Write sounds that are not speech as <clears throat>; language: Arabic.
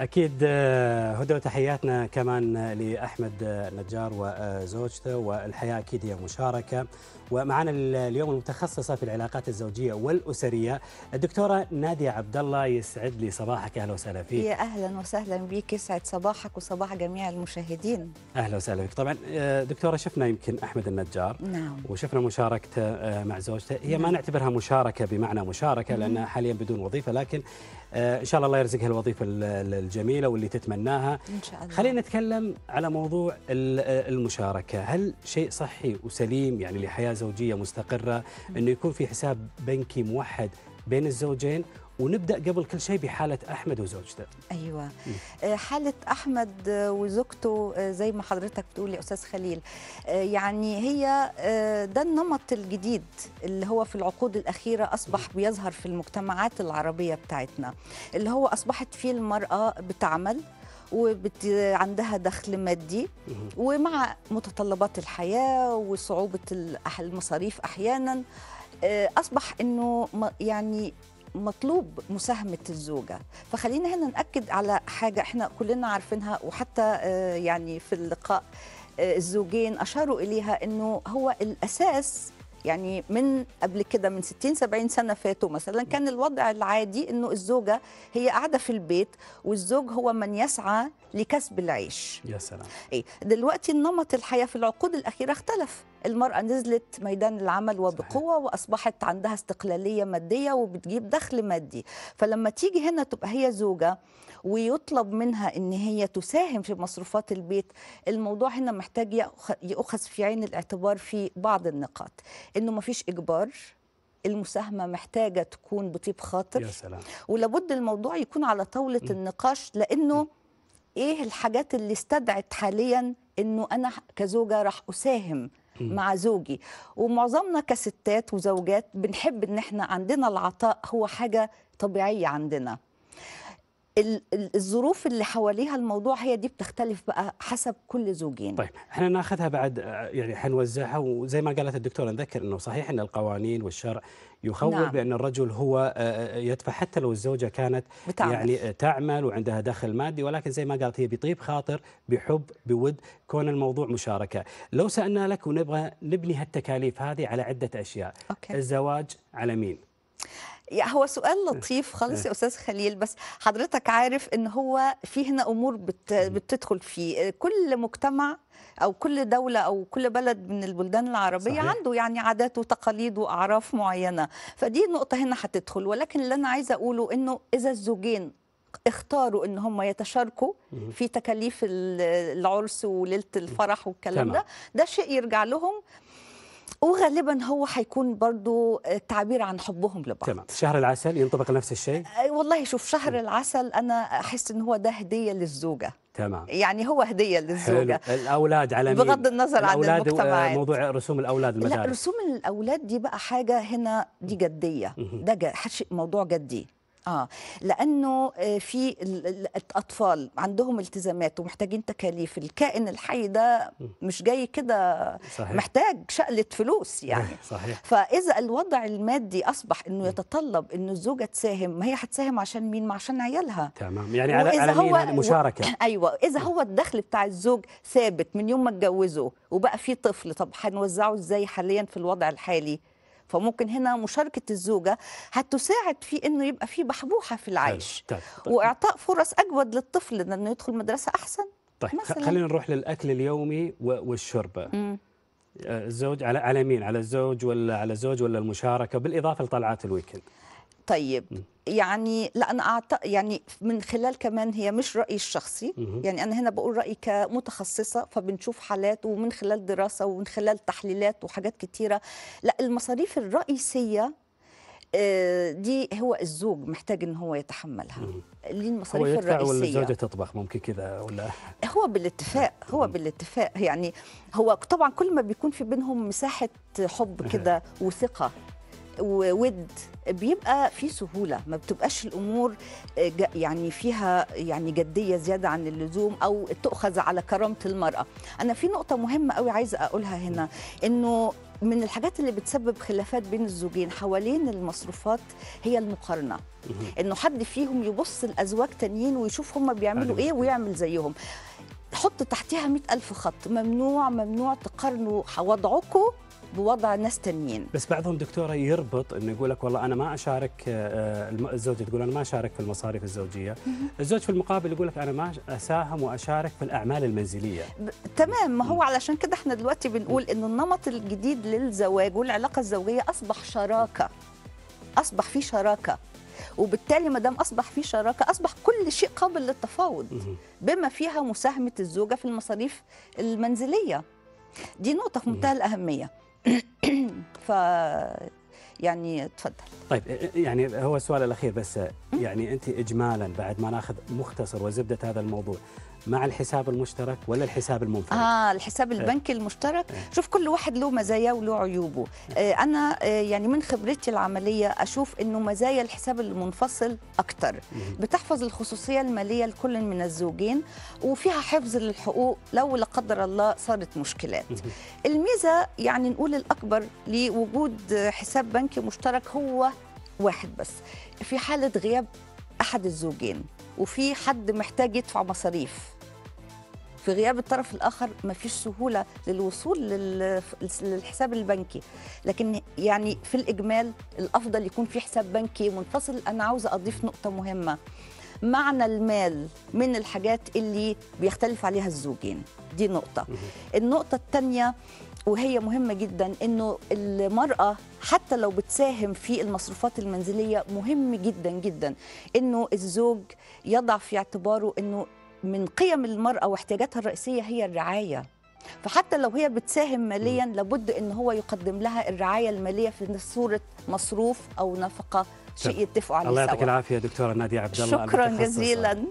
أكيد آه، هدى وتحياتنا كمان لأحمد النجار وزوجته والحياة أكيد هي مشاركة. ومعنا اليوم المتخصصة في العلاقات الزوجية والأسرية الدكتورة نادية عبد الله يسعد لي صباحك. أهلا وسهلا فيك. يا أهلا وسهلا بك يسعد صباحك وصباح جميع المشاهدين. أهلا وسهلا بك طبعا آه، دكتورة شفنا يمكن أحمد النجار. نعم. وشفنا مشاركته آه، مع زوجته. هي ما نعتبرها مشاركة بمعنى مشاركة لأنها حاليا بدون وظيفة لكن آه، إن شاء الله الله يرزقها الوظيفة ال- ال- الجميلة واللي تتمناها. إن شاء الله. خلينا نتكلم على موضوع ال- المشاركة. هل شيء صحي وسليم يعني لحياة زوجية مستقرة؟ إنه يكون في حساب بنكي موحد بين الزوجين ونبدأ قبل كل شيء بحالة أحمد وزوجته. أيوه. آه، حالة أحمد وزوجته آه، زي ما حضرتك بتقول يا أستاذ خليل آه، يعني هي ده النمط الجديد اللي هو في العقود الأخيرة أصبح بيظهر في المجتمعات العربية بتاعتنا اللي هو أصبحت فيه المرأة بتعمل وبت... عندها دخل مادي ومع متطلبات الحياة وصعوبة المصاريف أحيانا أصبح إنه م- يعني مطلوب مساهمة الزوجة. فخلينا هنا نأكد على حاجة إحنا كلنا عارفينها وحتى آه، يعني في اللقاء آه، الزوجين أشاروا إليها أنه هو الأساس يعني من قبل كده من 60 70 سنة فاتوا مثلا كان الوضع العادي إنه الزوجة هي قاعدة في البيت والزوج هو من يسعى لكسب العيش. يا سلام. إيه دلوقتي النمط الحياة في العقود الأخيرة اختلف. المرأة نزلت ميدان العمل وبقوة وأصبحت عندها استقلالية مادية وبتجيب دخل مادي. فلما تيجي هنا تبقى هي زوجة ويطلب منها إن هي تساهم في مصروفات البيت الموضوع هنا محتاج يؤخذ في عين الاعتبار في بعض النقاط. إنه ما فيش إجبار المساهمة محتاجة تكون بطيب خاطر. يا سلام. ولابد الموضوع يكون على طاولة النقاش لأنه إيه الحاجات اللي استدعت حاليا إنه أنا كزوجة راح أساهم مع زوجي؟ ومعظمنا كستات وزوجات بنحب إن إحنا عندنا العطاء هو حاجة طبيعية عندنا. الظروف اللي حواليها الموضوع هي دي بتختلف بقى حسب كل زوجين طيب إحنا ناخذها بعد آه، يعني حنوزعها وزي ما قالت الدكتورة نذكر إنه صحيح إن القوانين والشرع يخول نعم. بأن الرجل هو آه، يدفع حتى لو الزوجة كانت بتعمل. يعني آه، تعمل وعندها دخل مادي ولكن زي ما قالت هي بطيب خاطر بحب بود كون الموضوع مشاركة لو سألنا لك ونبغى نبني هالتكاليف هذه على عدة أشياء أوكي. الزواج على مين هو سؤال لطيف خالص يا أستاذ خليل بس حضرتك عارف إن هو في هنا أمور بت بتدخل فيه. كل مجتمع أو كل دولة أو كل بلد من البلدان العربية صحيح. عنده يعني عادات وتقاليد وأعراف معينة. فدي نقطة هنا هتدخل. ولكن اللي أنا عايزة أقوله إنه إذا الزوجين اختاروا إن هم يتشاركوا في تكاليف ال- العرس وليلة الفرح والكلام. ده ده شيء يرجع لهم وغالبا هو هيكون برضو تعبير عن حبهم لبعض. تمام. شهر العسل ينطبق نفس الشيء؟ أي والله شوف شهر العسل أنا أحس إن هو ده هدية للزوجة. تمام. يعني هو هدية حلو. للزوجة. الأولاد على مين؟ بغض النظر عن المجتمعات. موضوع رسوم الأولاد لا المدارس. رسوم الأولاد دي بقى حاجة هنا دي جدية. ده موضوع جدي. آه. لأنه آه، في ال- ال- الأطفال عندهم التزامات ومحتاجين تكاليف. الكائن الحي ده مش جاي كده. محتاج شقلة فلوس يعني. <laughs> صحيح. فإذا الوضع المادي أصبح إنه يتطلب إنه الزوجة تساهم ما هي هتساهم عشان مين؟ ما عشان عيالها. تمام. يعني على على هو- هذه مشاركة. <laughs> أيوه. إذا هو الدخل بتاع الزوج ثابت من يوم ما اتجوزه وبقى في طفل طب هنوزعه إزاي حاليا في الوضع الحالي؟ فممكن هنا مشاركة الزوجة هتساعد في إنه يبقى في بحبوحة في العيش. طيب طيب. وإعطاء فرص أجود للطفل لأنه يدخل مدرسة أحسن. طيب مثلاً. خلينا نروح للأكل اليومي و- والشرب آه، الزوج على على مين؟ على الزوج ولا على الزوج ولا المشاركة؟ بالإضافة لطلعات الويكند. طيب يعني لا أنا أعت... يعني من خلال كمان هي مش رأيي الشخصي يعني أنا هنا بقول رأيي كمتخصصة فبنشوف حالات ومن خلال دراسة ومن خلال تحليلات وحاجات كتيرة. لا المصاريف الرئيسية آه، دي هو الزوج محتاج إن هو يتحملها. ليه هو المصاريف ولا الرئيسية؟ الزوجة تطبخ ممكن كذا ولا؟ هو بالاتفاق هو بالاتفاق يعني هو طبعا كل ما بيكون في بينهم مساحة حب <laughs> كده وثقة وود بيبقى في سهولة. ما بتبقاش الأمور ج- يعني فيها يعني جدية زيادة عن اللزوم أو تؤخذ على كرامة المرأة. أنا في نقطة مهمة قوي عايزة أقولها هنا إنه من الحاجات اللي بتسبب خلافات بين الزوجين حوالين المصروفات هي المقارنة. إنه حد فيهم يبص لأزواج تانيين ويشوف هم بيعملوا. إيه ويعمل زيهم. حط تحتها مئة ألف خط. ممنوع ممنوع تقارنوا. وضعكم بوضع ناس تانيين بس بعضهم دكتورة يربط إنه يقول لك والله أنا ما أشارك آه، الزوجة تقول أنا ما أشارك في المصاريف الزوجية، الزوج في المقابل يقول لك أنا ما أساهم وأشارك في الأعمال المنزلية. تمام. ما هو علشان كده إحنا دلوقتي بنقول إنه النمط الجديد للزواج والعلاقة الزوجية أصبح شراكة. أصبح في شراكة. وبالتالي ما دام أصبح في شراكة أصبح كل شيء قابل للتفاوض. بما فيها مساهمة الزوجة في المصاريف المنزلية. دي نقطة في منتهى الأهمية. <clears throat> ف يعني اتفضل. طيب يعني هو السؤال الأخير بس يعني أنت اجمالا بعد ما ناخذ مختصر وزبدة هذا الموضوع مع الحساب المشترك ولا الحساب المنفرد؟ آه الحساب البنكي المشترك. شوف كل واحد له مزايا وله عيوبه. آه أنا آه يعني من خبرتي العملية أشوف إنه مزايا الحساب المنفصل مهم. بتحفظ الخصوصية المالية لكل من الزوجين وفيها حفظ للحقوق لو لا قدر الله صارت مشكلات. الميزة يعني نقول الأكبر لوجود حساب بنكي مشترك هو واحد بس. في حالة غياب أحد الزوجين وفي حد محتاج يدفع مصاريف. في غياب الطرف الآخر ما فيش سهولة للوصول لل- للحساب البنكي. لكن يعني في الإجمال الأفضل يكون في حساب بنكي منفصل. أنا عاوزه أضيف نقطة مهمة. معنى المال من الحاجات اللي بيختلف عليها الزوجين. دي مهم. النقطة الثانية وهي مهمة جدا إنه المرأة حتى لو بتساهم في المصروفات المنزلية مهم جدا جدا إنه الزوج يضع في اعتباره إنه من قيم المرأة واحتياجاتها الرئيسية هي الرعاية فحتى لو هي بتساهم ماليا لابد إن هو يقدم لها الرعاية المالية في صورة مصروف أو نفقة شيء. يتفقوا عليه الله يعطيك العافية دكتورة نادية عبد الله شكراً. جزيلاً.